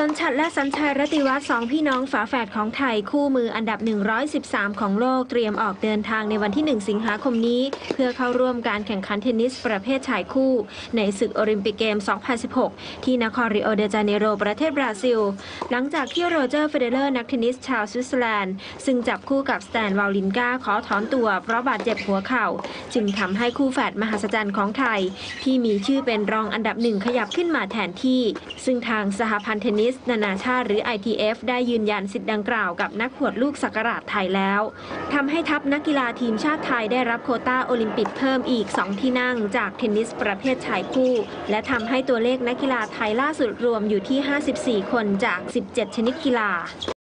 สนฉัตรและสรรชัยรติวัฒน์สองพี่น้องฝาแฝดของไทยคู่มืออันดับ 113 ของโลกเตรียมออกเดินทางในวันที่ 1 สิงหาคมนี้ เพื่อเข้าร่วมการแข่งขันเทนนิสประเภทชายคู่ ในศึกโอลิมปิกเกม 2016 ที่นครริโอเดจาเนโรประเทศบราซิล หลังจากที่โรเจอร์เฟเดเลอร์นักเทนนิสชาวสวิตเซอร์แลนด์ ซึ่งจับคู่กับสแตนวาวรินกาขอถอนตัวเพราะบาดเจ็บหัวเข่า จึงทำให้คู่แฝดมหัศจรรย์ของไทย ที่มีชื่อเป็นรองอันดับหนึ่งขยับขึ้นมาแทนที่ ซึ่งทางสหพันธ์เทนนิสนานาชาติหรือ ITF ได้ยืนยันสิทธิ์ดังกล่าวกับนักขวดลูกสักราชไทยแล้วทำให้ทัพนักกีฬาทีมชาติไทยได้รับโคต้าโอลิมปิกเพิ่มอีก 2 ที่นั่งจากเทนนิสประเภทชายคู่ และทำให้ตัวเลขนักกีฬาไทยล่าสุดรวมอยู่ที่ 54 คนจาก 17 ชนิดกีฬา